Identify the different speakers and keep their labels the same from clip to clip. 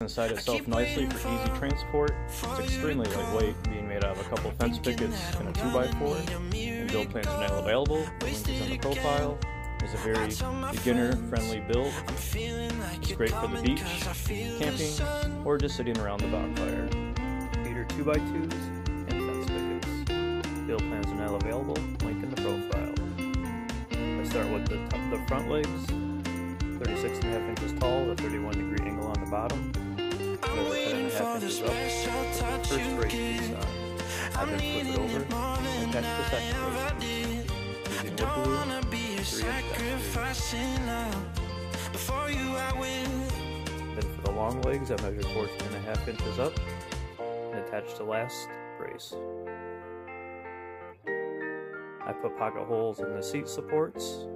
Speaker 1: inside itself nicely for easy transport. It's extremely lightweight, being made out of a couple fence pickets and a 2x4. And build plans are now available. The link is in the profile. It's a very beginner-friendly build. It's great for the beach, camping, or just sitting around the bonfire. Peter 2x2s and fence pickets. Build plans are now available. Link in the profile. I start with the, top, the front legs, 36 and a half inches tall, a 31 degree angle on the bottom. Another 10 and a half inches up. First brace piece on. I it over and attach the second brace Using wood glue, 3 inch Then for the long legs, I measure 14 and a half inches up and attach the last brace. I put pocket holes in the seat supports.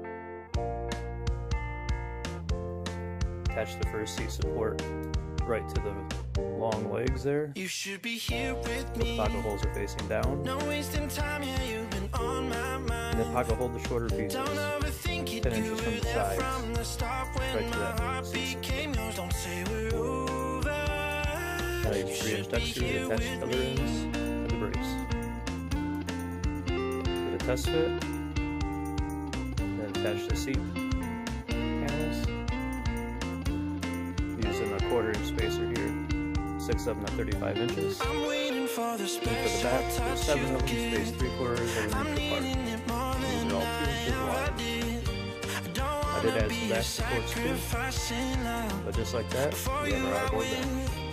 Speaker 1: Attach the first seat support right to the long legs there. You should be here with me. The pocket holes are facing down. No wasting time, yeah, you've been on my mind. And then pocket hold the shorter pieces. 10 inches from the sides. From the right to that seat Now you 3 inch texture to attach the other ends to the brace test fit, then attach the seat panels using a quarter inch spacer here, six of them at 35 inches. And for the back, there's seven of them spaced three quarters of an inch apart. These are all two inches wide. I did add some back supports too, but just like that, we have our outboard done.